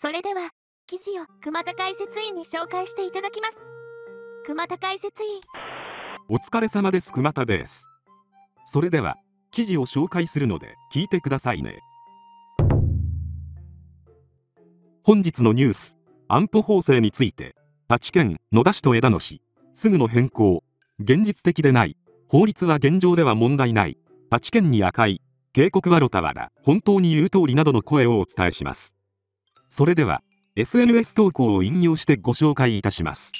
それでは、記事を熊田解説員に紹介していただきます。熊田解説員。お疲れ様です。熊田です。それでは、記事を紹介するので聞いてくださいね。本日のニュース、安保法制について、立県、野田市と枝野市、すぐの変更、現実的でない、法律は現状では問題ない、立県に赤い、警告はロタワラ、本当に言う通りなどの声をお伝えします。それでは SNS 投稿を引用してご紹介いたします。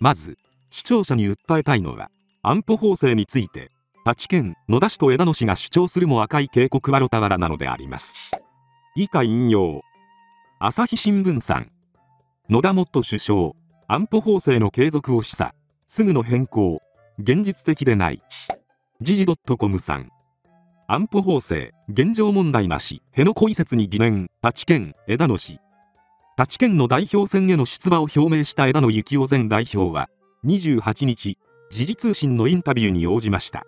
まず視聴者に訴えたいのは安保法制について立県野田市と枝野市が主張するも赤い警告はロタワラなのであります。以下引用。朝日新聞さん。野田元首相安保法制の継続を示唆。すぐの変更。現実的でない。時事 .com さん。安保法制現状問題なし辺野古移設に疑念立県枝野氏。立県の代表選への出馬を表明した枝野幸男前代表は28日時事通信のインタビューに応じました。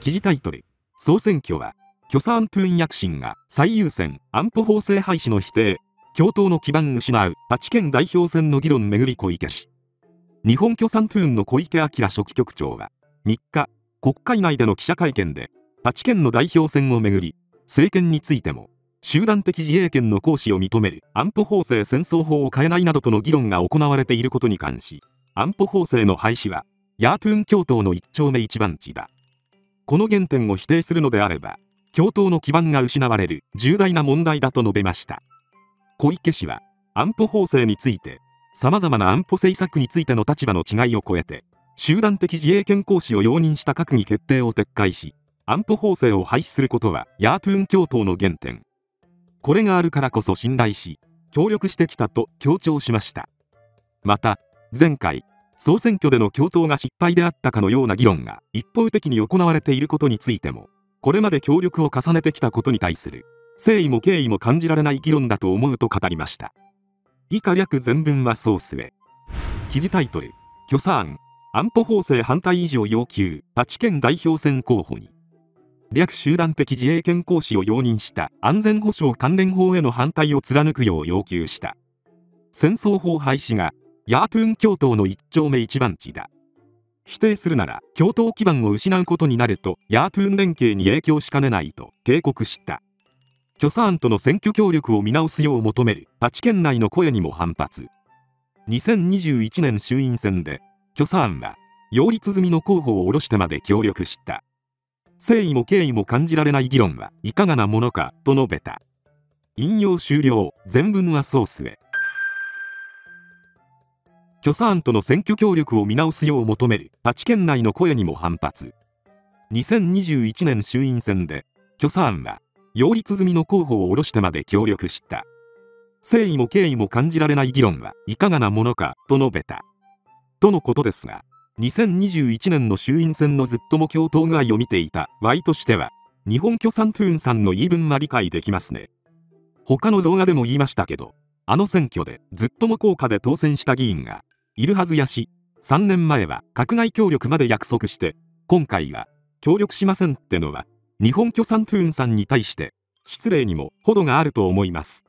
記事タイトル総選挙は許サントゥーン躍進が最優先安保法制廃止の否定共闘の基盤失う立県代表選の議論めぐり小池氏。日本共産トゥーンの小池晃書記局長は3日国会内での記者会見で立県の代表選をめぐり政権についても集団的自衛権の行使を認める安保法制戦争法を変えないなどとの議論が行われていることに関し安保法制の廃止はヤートゥーン共闘の一丁目一番地だ。この原点を否定するのであれば共闘の基盤が失われる重大な問題だと述べました。小池氏は安保法制について様々な安保政策についての立場の違いを超えて集団的自衛権行使を容認した閣議決定を撤回し安保法制を廃止することはヤートゥーン共闘の原点。これがあるからこそ信頼し協力してきたと強調しました。また前回総選挙での共闘が失敗であったかのような議論が一方的に行われていることについてもこれまで協力を重ねてきたことに対する誠意も敬意も感じられない議論だと思うと語りました。以下略全文はソースへ。記事タイトル「許さ案安保法制反対以上要求立県代表選候補に」略集団的自衛権行使を容認した。安全保障関連法への反対を貫くよう要求した。戦争法廃止がヤートゥーン共闘の一丁目一番地だ。否定するなら共闘基盤を失うことになるとヤートゥーン連携に影響しかねないと警告した。許さ案との選挙協力を見直すよう求める。立県内の声にも反発。2021年衆院選で許さ案は擁立済みの候補を下ろしてまで協力した。誠意も敬意も感じられない議論はいかがなものかと述べた。引用終了。全文はソースへ。許さ案との選挙協力を見直すよう求める。立県内の声にも反発。2021年衆院選で許さ案は擁立済みの候補を下ろしてまで協力した。誠意も敬意も感じられない議論はいかがなものかと述べた。とのことですが2021年の衆院選のずっとも共闘具合を見ていた Y としては日本共産トゥーンさんの言い分は理解できますね。他の動画でも言いましたけどあの選挙でずっとも効果で当選した議員がいるはずやし3年前は閣外協力まで約束して今回は協力しませんってのは日本共産トゥーンさんに対して失礼にも程があると思います。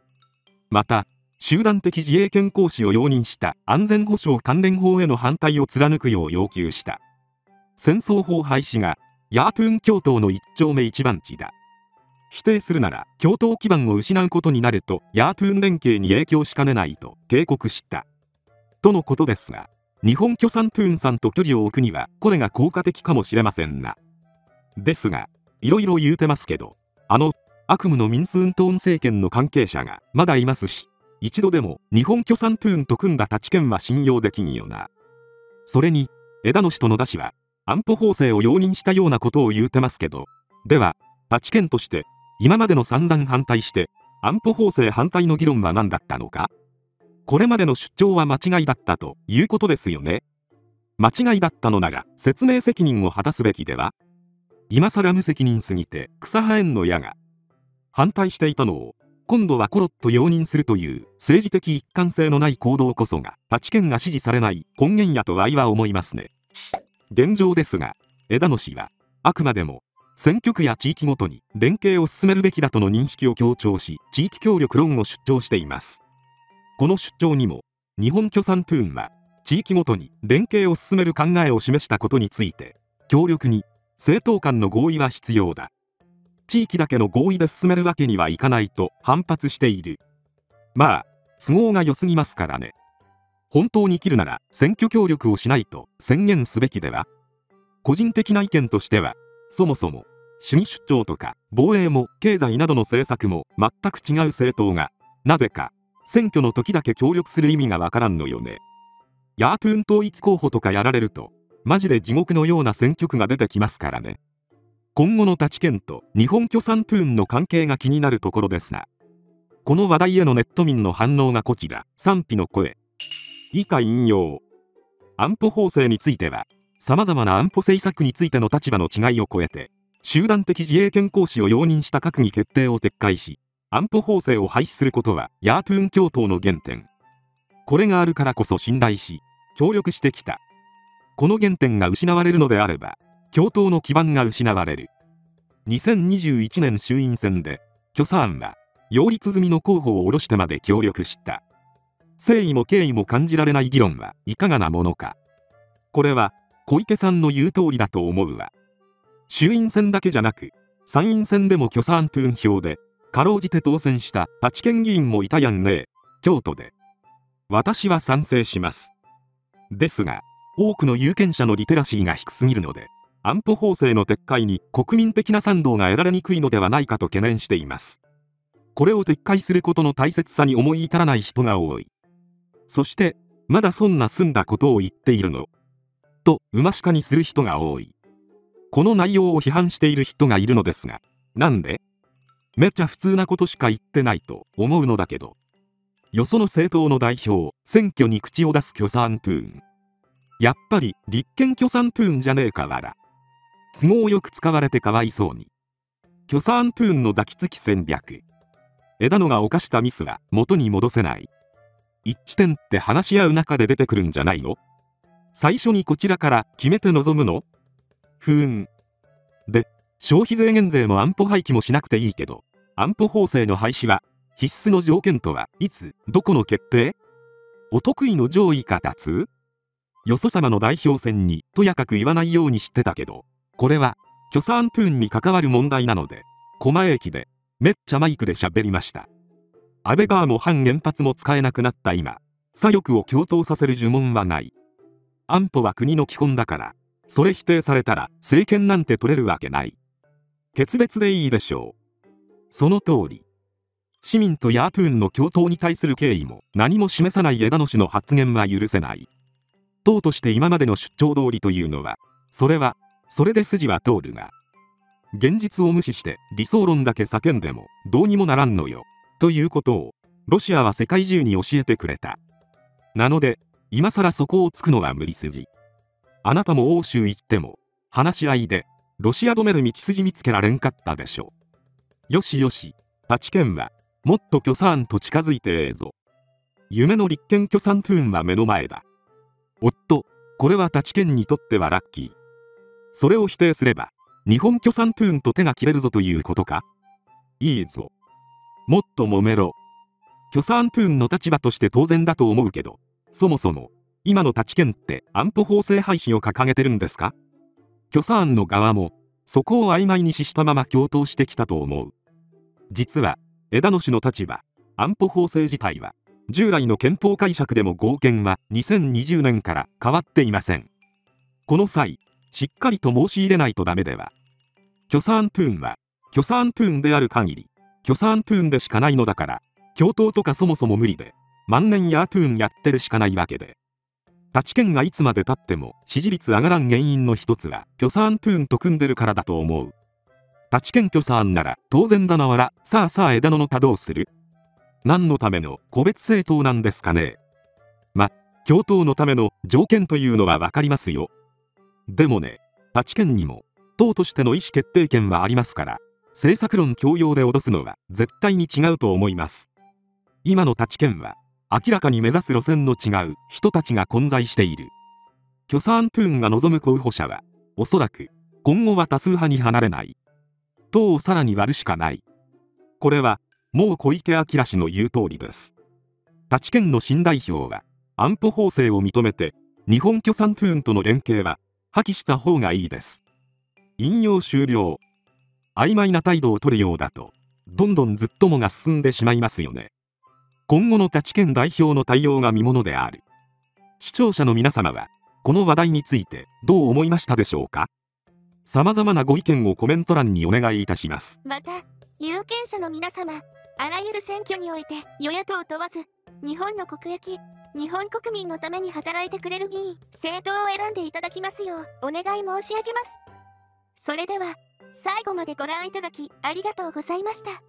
また集団的自衛権行使を容認した安全保障関連法への反対を貫くよう要求した。戦争法廃止がヤートゥーン共闘の一丁目一番地だ。否定するなら共闘基盤を失うことになるとヤートゥーン連携に影響しかねないと警告した。とのことですが日本共産トゥーンさんと距離を置くにはこれが効果的かもしれませんな。ですがいろいろ言うてますけどあの悪夢のミンスーントーン政権の関係者がまだいますし一度でも日本共産トゥーンと組んだ立県は信用できんよな。それに、枝野氏と野田氏は、安保法制を容認したようなことを言うてますけど、では、立県として、今までの散々反対して、安保法制反対の議論は何だったのか？これまでの出張は間違いだったということですよね。間違いだったのなら説明責任を果たすべきでは？今更無責任すぎて草生えんの矢が反対していたのを今度はコロッと容認するという政治的一貫性のない行動こそが立県が支持されない根源やと愛は思いますね。現状ですが枝野氏はあくまでも選挙区や地域ごとに連携を進めるべきだとの認識を強調し地域協力論を出張しています。この出張にも日本共産トゥーンは地域ごとに連携を進める考えを示したことについて強力に政党間の合意は必要だ。地域だけの合意で進めるわけにはいかないと反発している。まあ都合が良すぎますからね。本当に切るなら選挙協力をしないと宣言すべきでは。個人的な意見としてはそもそも主義出張とか防衛も経済などの政策も全く違う政党がなぜか選挙の時だけ協力する意味がわからんのよね。ヤートゥーン統一候補とかやられるとマジで地獄のような選挙区が出てきますからね。今後の立県と日本共産トゥーンの関係が気になるところですがこの話題へのネット民の反応がこちら。賛否の声。以下引用。安保法制については様々な安保政策についての立場の違いを超えて集団的自衛権行使を容認した閣議決定を撤回し安保法制を廃止することはヤートゥーン共闘の原点。これがあるからこそ信頼し協力してきた。この原点が失われるのであれば共闘の基盤が失われる。2021年衆院選で許さ案は擁立済みの候補を下ろしてまで協力した。誠意も敬意も感じられない議論はいかがなものか。これは小池さんの言う通りだと思うわ。衆院選だけじゃなく参院選でも許さ案トゥーン票でかろうじて当選した立県議員もいたやんねえ京都で。私は賛成します。ですが多くの有権者のリテラシーが低すぎるので安保法制の撤回に国民的な賛同が得られにくいのではないかと懸念しています。これを撤回することの大切さに思い至らない人が多い。そしてまだそんな済んだことを言っているの。と馬鹿にする人が多い。この内容を批判している人がいるのですが。なんで？めっちゃ普通なことしか言ってないと思うのだけど。よその政党の代表選挙に口を出す許産トゥーンやっぱり立憲許産トゥーンじゃねえかわら。都合よく使われてかわいそうに。許産トゥーンの抱きつき戦略。枝野が犯したミスは元に戻せない。一致点って話し合う中で出てくるんじゃないの？最初にこちらから決めて臨むの？ふーん。で消費税減税も安保廃棄もしなくていいけど安保法制の廃止は必須の条件とはいつ？どこの決定？お得意の上位か立つ？よそ様の代表選にとやかく言わないようにしてたけど。これは許産トゥーンに関わる問題なので狛江駅でめっちゃマイクで喋りました。安倍川も反原発も使えなくなった今左翼を共闘させる呪文はない。安保は国の基本だからそれ否定されたら政権なんて取れるわけない。決別でいいでしょう。その通り。市民とヤートゥーンの共闘に対する敬意も何も示さない枝野氏の発言は許せない。党として今までの出張通りというのはそれはそれで筋は通るが現実を無視して理想論だけ叫んでもどうにもならんのよということをロシアは世界中に教えてくれた。なので今更そこをつくのは無理筋。あなたも欧州行っても話し合いでロシア止める道筋見つけられんかったでしょう。よしよし立憲はもっと許産と近づいてええぞ。夢の立憲許産トゥーンは目の前だ。おっとこれは立憲にとってはラッキー。それを否定すれば日本許産トゥーンと手が切れるぞということか？いいぞ。もっと揉めろ。許産トゥーンの立場として当然だと思うけどそもそも今の立憲って安保法制廃止を掲げてるんですか？許産の側もそこを曖昧にししたまま共闘してきたと思う。実は枝野氏の立場安保法制自体は従来の憲法解釈でも合憲は2020年から変わっていません。この際しっかりと申し入れないとダメでは。許産トゥーンは許産トゥーンである限り許産トゥーンでしかないのだから共闘とかそもそも無理で万年ヤートゥーンやってるしかないわけで。立憲がいつまでたっても支持率上がらん原因の一つは許産トゥーンと組んでるからだと思う。立憲許産なら当然だなわらさあさあ枝野の他どうする。何のための個別政党なんですかね。ま共闘のための条件というのは分かりますよ。でもね立憲にも党としての意思決定権はありますから政策論強要で脅すのは絶対に違うと思います。今の立憲は明らかに目指す路線の違う人たちが混在している。許産トゥーンが望む候補者はおそらく今後は多数派に離れない。党をさらに割るしかない。これはもう小池晃氏の言う通りです。他知県の新代表は、安保法制を認めて、日本共産党との連携は破棄した方がいいです。引用終了。曖昧な態度を取るようだと、どんどんずっともが進んでしまいますよね。今後の他知県代表の対応が見ものである。視聴者の皆様は、この話題についてどう思いましたでしょうか？様々なご意見をコメント欄にお願いいたします。また、有権者の皆様、あらゆる選挙において与野党問わず、日本の国益、日本国民のために働いてくれる議員、政党を選んでいただきますよう、お願い申し上げます。それでは、最後までご覧いただき、ありがとうございました。